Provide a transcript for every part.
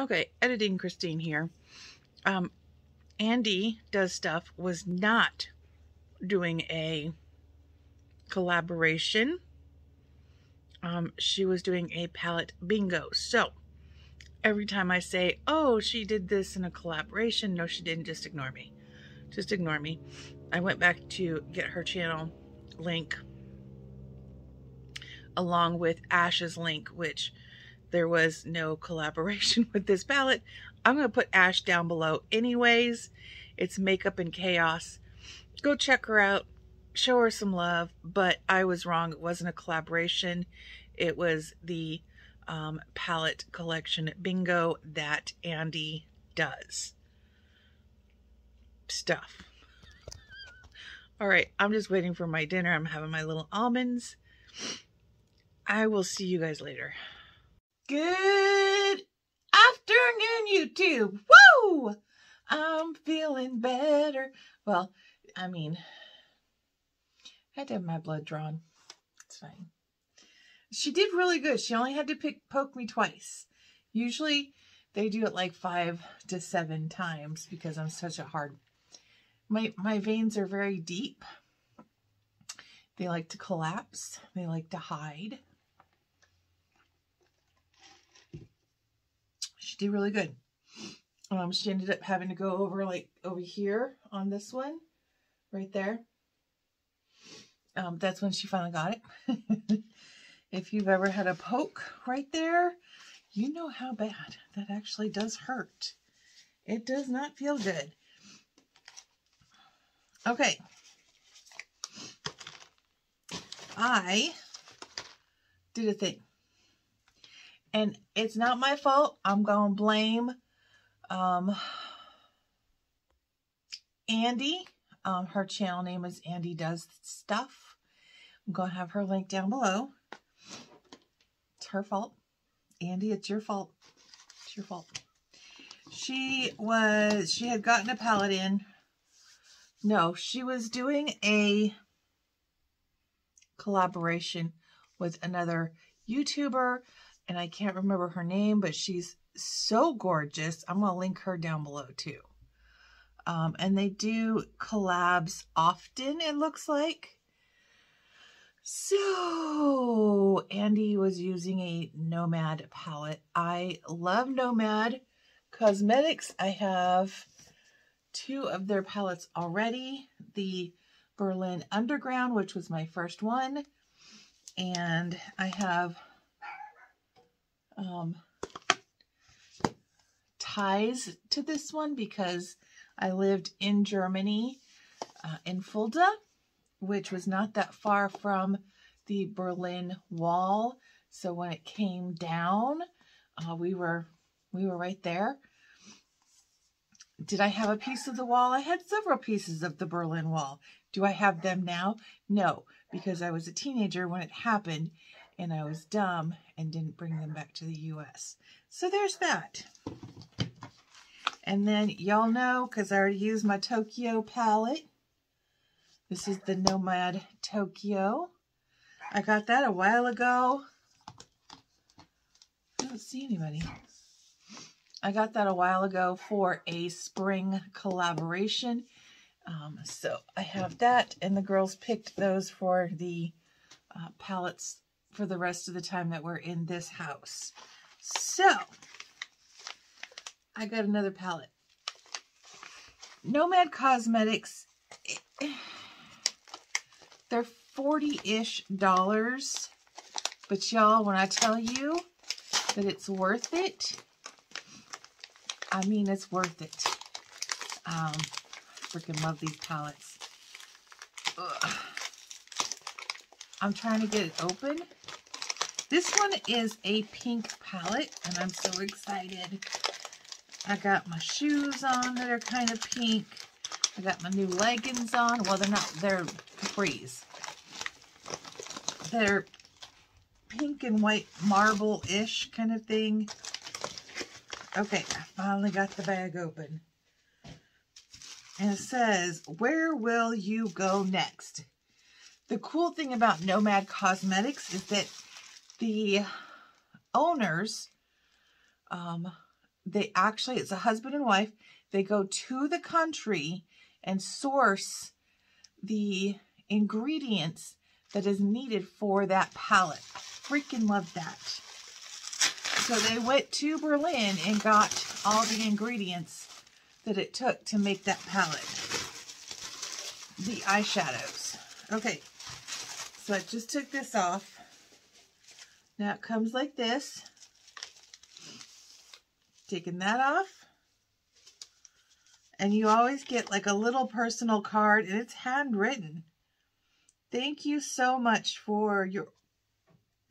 Okay, editing Christine here. Um, Andi Does Stuff was not doing a collaboration. Um, she was doing a palette bingo. So, every time I say, oh, she did this in a collaboration, no, she didn't, just ignore me. Just ignore me. I went back to get her channel link along with Ash's link, which there was no collaboration with this palette. I'm going to put Ash down below anyways. It's Makeup and Chaos. Go check her out. Show her some love. But I was wrong. It wasn't a collaboration. It was the um, palette collection bingo that Andi does. Stuff. All right, I'm just waiting for my dinner. I'm having my little almonds. I will see you guys later. Good afternoon, YouTube. Woo! I'm feeling better. Well, I mean, I had to have my blood drawn. It's fine. She did really good. She only had to pick poke me twice. Usually they do it like five to seven times because I'm such a hard. My my veins are very deep. They like to collapse. They like to hide. She did really good. Um, she ended up having to go over like over here on this one, right there. Um, that's when she finally got it. if you've ever had a poke right there, you know how bad that actually does hurt. It does not feel good. Okay. I did a thing. And it's not my fault. I'm going to blame um, Andi. Um, her channel name is Andi Does Stuff. I'm going to have her link down below. It's her fault. Andi, it's your fault. It's your fault. She was, she had gotten a palette in. No, she was doing a collaboration with another YouTuber and I can't remember her name, but she's so gorgeous. I'm going to link her down below too. Um, and they do collabs often, it looks like. So, Andi was using a Nomad palette. I love Nomad Cosmetics. I have two of their palettes already. The Berlin Underground, which was my first one. And I have um, ties to this one because I lived in Germany uh, in Fulda, which was not that far from the Berlin Wall. So when it came down, uh, we were we were right there. Did I have a piece of the wall? I had several pieces of the Berlin Wall. Do I have them now? No, because I was a teenager when it happened and I was dumb and didn't bring them back to the U.S. So there's that. And then y'all know, because I already used my Tokyo palette. This is the Nomad Tokyo. I got that a while ago. I don't see anybody. I got that a while ago for a spring collaboration. Um, so I have that, and the girls picked those for the uh, palettes for the rest of the time that we're in this house. So, I got another palette. Nomad Cosmetics, they're 40-ish dollars. But y'all, when I tell you that it's worth it, I mean it's worth it. Um, freaking love these palettes. Ugh. I'm trying to get it open. This one is a pink palette, and I'm so excited. I got my shoes on that are kind of pink. I got my new leggings on. Well, they're not, they're capris. They're pink and white marble-ish kind of thing. Okay, I finally got the bag open. And it says, where will you go next? The cool thing about Nomad Cosmetics is that the owners, um, they actually, it's a husband and wife. They go to the country and source the ingredients that is needed for that palette. Freaking love that. So they went to Berlin and got all the ingredients that it took to make that palette. The eyeshadows. Okay, so I just took this off. Now it comes like this. Taking that off. And you always get like a little personal card and it's handwritten. Thank you so much for your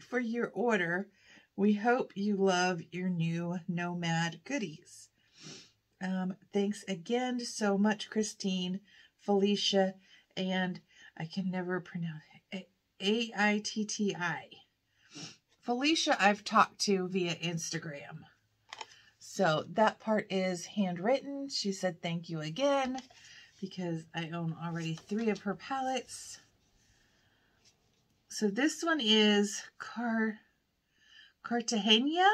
for your order. We hope you love your new Nomad goodies. Um, thanks again so much, Christine, Felicia, and I can never pronounce it. A-I-T-T-I. Felicia, I've talked to via Instagram. So that part is handwritten. She said thank you again because I own already three of her palettes. So this one is Car Cartagena.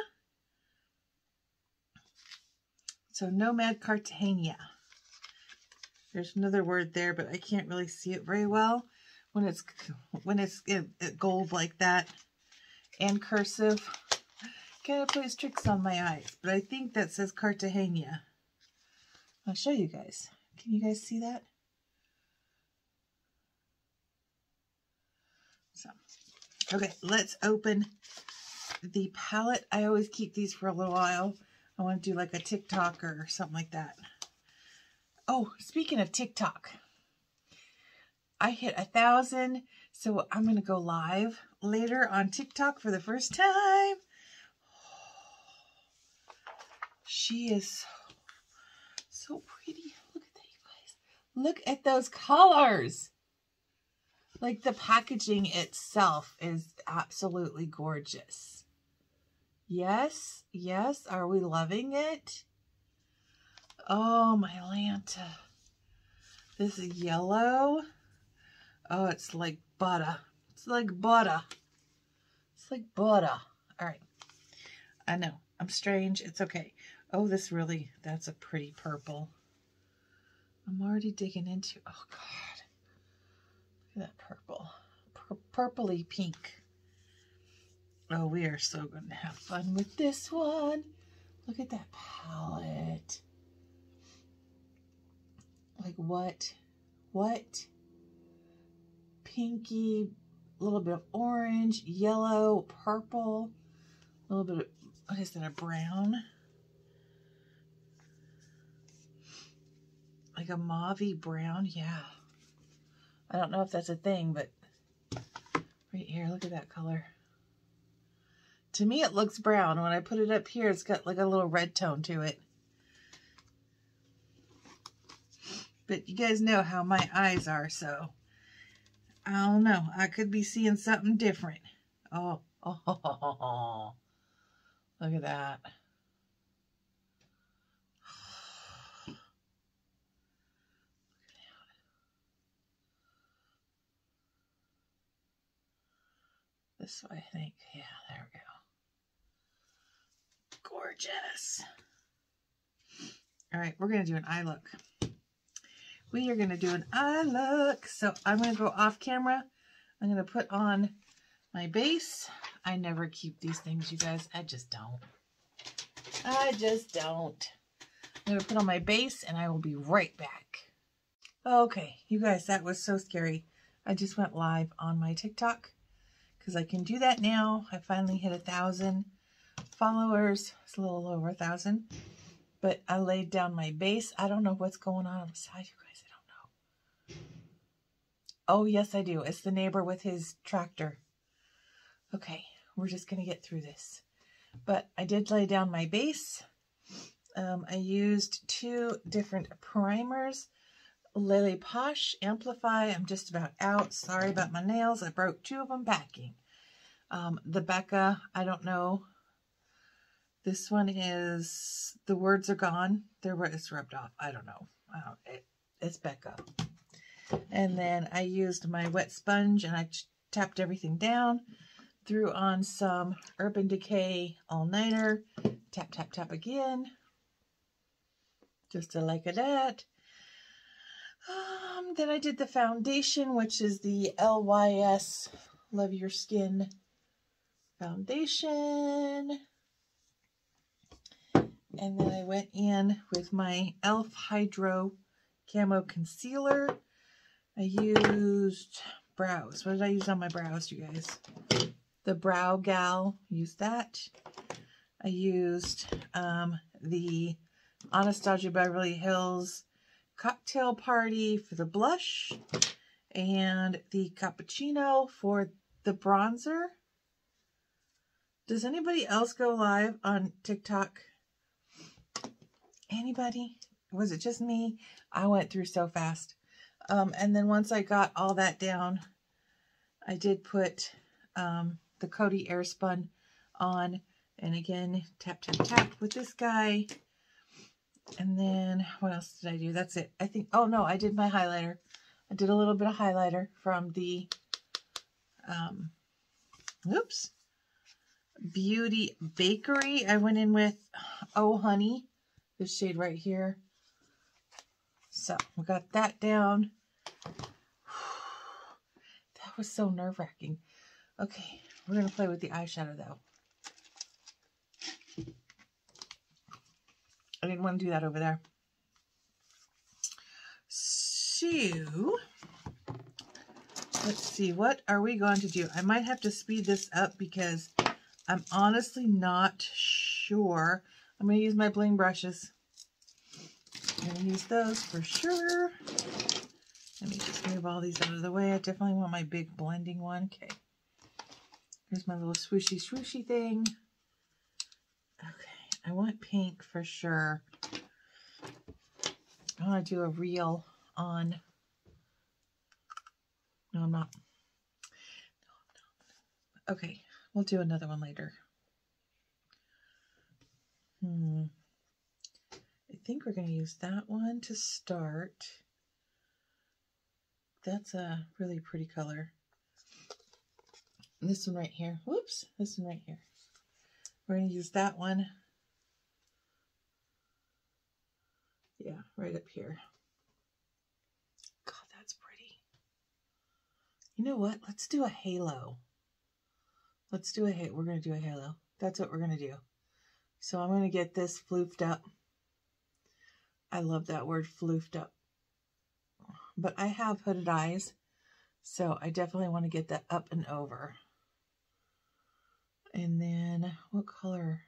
So Nomad Cartagena. There's another word there, but I can't really see it very well when it's when it's gold like that and cursive. Kind of plays tricks on my eyes, but I think that says Cartagena. I'll show you guys. Can you guys see that? So, okay, let's open the palette. I always keep these for a little while. I want to do like a TikTok or something like that. Oh, speaking of TikTok, I hit a thousand, so I'm going to go live later on TikTok for the first time. She is so pretty. Look at that, you guys. Look at those colors. Like the packaging itself is absolutely gorgeous. Yes, yes. Are we loving it? Oh, my Lanta. This is yellow. Oh, it's like butter. It's like butter. It's like butter. All right. I know. I'm strange. It's okay. Oh, this really, that's a pretty purple. I'm already digging into, oh God. Look at that purple. Pur purpley pink. Oh, we are so going to have fun with this one. Look at that palette. Like what? What? Pinky, a little bit of orange, yellow, purple, a little bit of, what is that, a brown? Like a mauvey brown, yeah. I don't know if that's a thing, but right here, look at that color. To me, it looks brown. When I put it up here, it's got like a little red tone to it. But you guys know how my eyes are, so I don't know. I could be seeing something different. Oh, oh, oh, oh, oh. look at that. This way, I think. Yeah, there we go gorgeous. All right, we're going to do an eye look. We are going to do an eye look. So I'm going to go off camera. I'm going to put on my base. I never keep these things, you guys. I just don't. I just don't. I'm going to put on my base and I will be right back. Okay, you guys, that was so scary. I just went live on my TikTok because I can do that now. I finally hit a thousand followers. It's a little over a thousand. But I laid down my base. I don't know what's going on beside you guys. Oh, yes, I do. It's the neighbor with his tractor. Okay, we're just going to get through this. But I did lay down my base. Um, I used two different primers. Lily Posh Amplify. I'm just about out. Sorry about my nails. I broke two of them packing. Um, the Becca, I don't know this one is The Words Are Gone. There it's rubbed off. I don't know. It, it's Becca. And then I used my wet sponge and I tapped everything down. Threw on some Urban Decay All Nighter. Tap, tap, tap again. Just a like that. Um, then I did the foundation, which is the LYS Love Your Skin foundation. And then I went in with my e.l.f. Hydro Camo Concealer. I used brows. What did I use on my brows, you guys? The Brow Gal. Used that. I used um, the Anastasia Beverly Hills Cocktail Party for the blush and the Cappuccino for the bronzer. Does anybody else go live on TikTok? Anybody? Was it just me? I went through so fast. Um, and then once I got all that down, I did put um, the Coty Airspun on. And again, tap, tap, tap with this guy. And then what else did I do? That's it. I think, oh no, I did my highlighter. I did a little bit of highlighter from the, um, oops, Beauty Bakery. I went in with Oh Honey, this shade right here. So we got that down. That was so nerve wracking. Okay, we're going to play with the eyeshadow though. I didn't want to do that over there. So, let's see. What are we going to do? I might have to speed this up because I'm honestly not sure. I'm going to use my bling brushes. I'm going to use those for sure. Let me just move all these out of the way. I definitely want my big blending one. Okay. Here's my little swooshy swooshy thing. Okay. I want pink for sure. I want to do a reel on. No, I'm not. Okay. We'll do another one later. Hmm. Think we're going to use that one to start. That's a really pretty color. And this one right here. Whoops. This one right here. We're going to use that one. Yeah, right up here. God, that's pretty. You know what? Let's do a halo. Let's do a halo. We're going to do a halo. That's what we're going to do. So I'm going to get this floofed up. I love that word, floofed up. But I have hooded eyes, so I definitely want to get that up and over. And then, what color?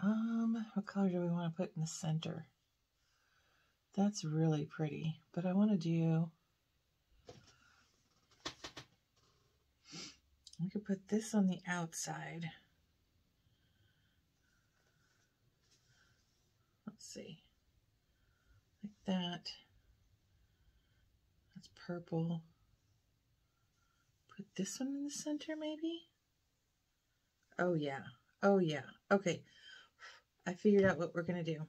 Um, what color do we want to put in the center? That's really pretty, but I want to do, we could put this on the outside. Let's see, like that. That's purple. Put this one in the center, maybe? Oh, yeah. Oh, yeah. Okay. I figured out what we're going to do.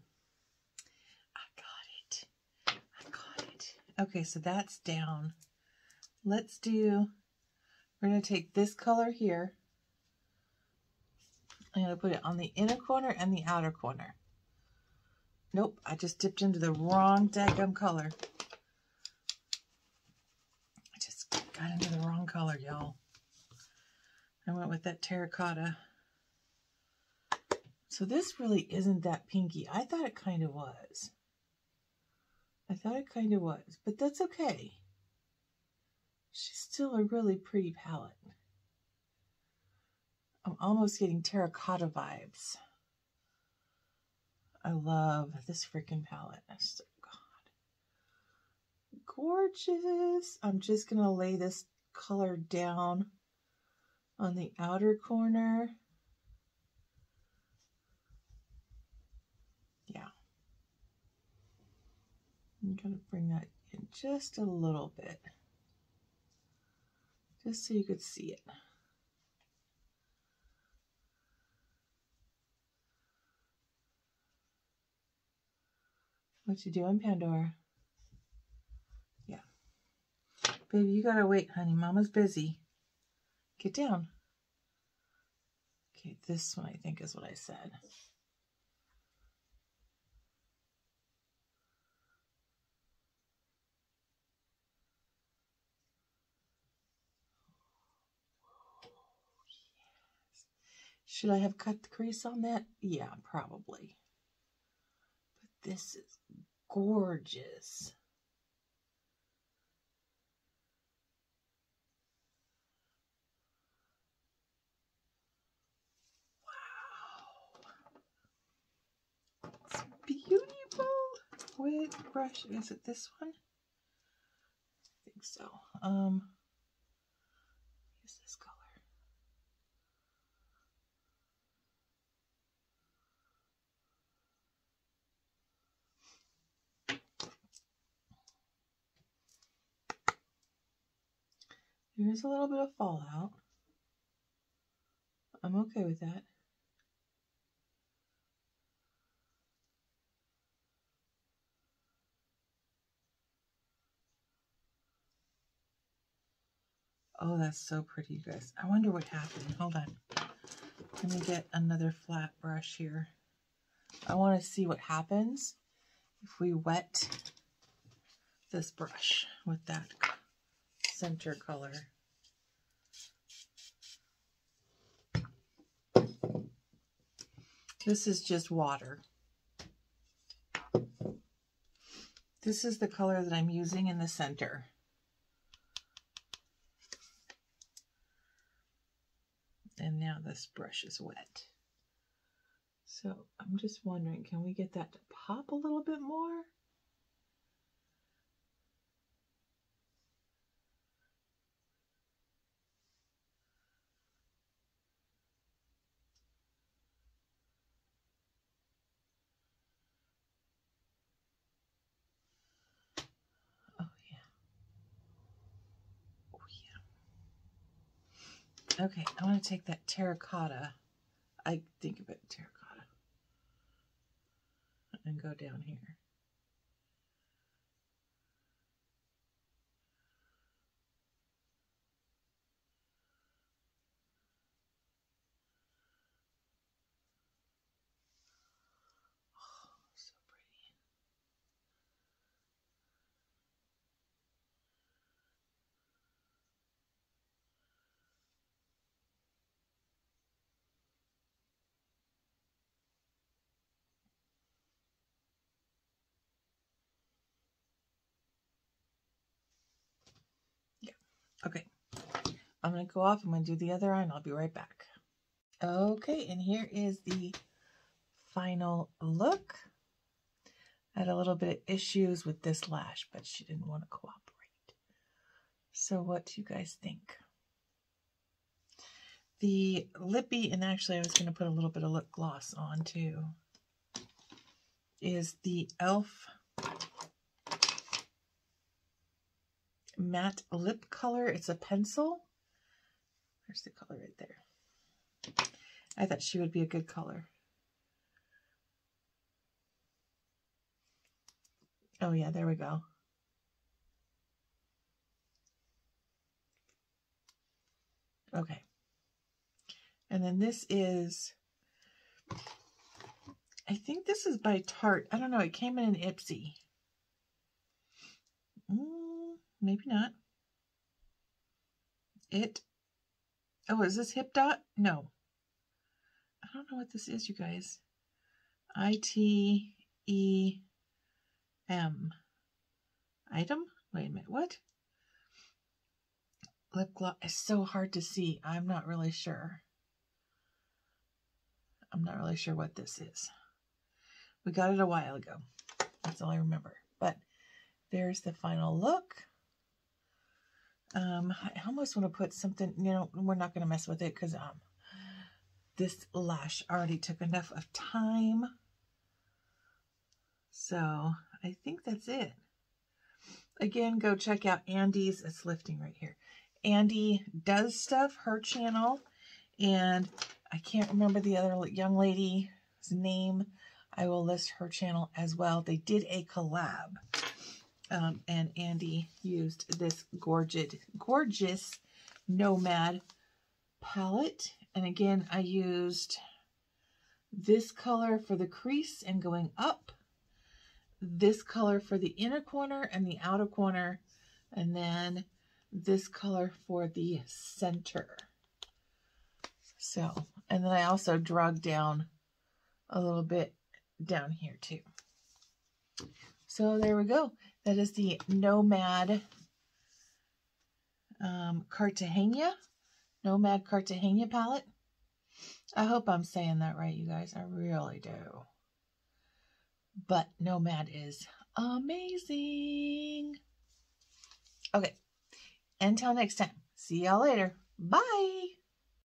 I got it. I got it. Okay, so that's down. Let's do, we're going to take this color here. I'm going to put it on the inner corner and the outer corner. Nope, I just dipped into the wrong daggum color. I just got into the wrong color, y'all. I went with that terracotta. So this really isn't that pinky. I thought it kind of was. I thought it kind of was, but that's okay. She's still a really pretty palette. I'm almost getting terracotta vibes. I love this freaking palette. So, God. Gorgeous. I'm just going to lay this color down on the outer corner. I'm going to bring that in just a little bit, just so you could see it. What you doing, Pandora? Yeah. Baby, you gotta wait, honey. Mama's busy. Get down. Okay, this one I think is what I said. Should I have cut the crease on that? Yeah, probably. But this is gorgeous. Wow. It's beautiful. What brush? Is it this one? I think so. Um, use this color. There's a little bit of fallout. I'm okay with that. Oh, that's so pretty, you guys. I wonder what happened. Hold on. Let me get another flat brush here. I want to see what happens if we wet this brush with that center color. This is just water. This is the color that I'm using in the center. And now this brush is wet. So I'm just wondering, can we get that to pop a little bit more? Okay, I want to take that terracotta. I think of it terracotta. And go down here. Okay. I'm going to go off. I'm going to do the other eye and I'll be right back. Okay. And here is the final look. I had a little bit of issues with this lash, but she didn't want to cooperate. So what do you guys think? The lippy, and actually I was going to put a little bit of lip gloss on too, is the e.l.f. matte lip color. It's a pencil. There's the color right there. I thought she would be a good color. Oh yeah, there we go. Okay. And then this is, I think this is by Tarte. I don't know. It came in an Ipsy. Mm, maybe not. It, oh, is this Hip Dot? No. I don't know what this is, you guys. I-T-E-M. Item? Wait a minute, what? Lip gloss is so hard to see. I'm not really sure. I'm not really sure what this is. We got it a while ago. That's all I remember. But there's the final look. Um, I almost want to put something, you know, we're not going to mess with it because um, this lash already took enough of time. So I think that's it. Again, go check out Andi's. It's lifting right here. Andi does stuff, her channel. And I can't remember the other young lady's name. I will list her channel as well. They did a collab. Um, and Andi used this gorgeous, gorgeous Nomad palette. And again, I used this color for the crease and going up, this color for the inner corner and the outer corner, and then this color for the center. So, and then I also drug down a little bit down here too. So there we go. That is the Nomad um, Cartagena, Nomad Cartagena palette. I hope I'm saying that right, you guys. I really do. But Nomad is amazing. Okay. Until next time. See y'all later. Bye.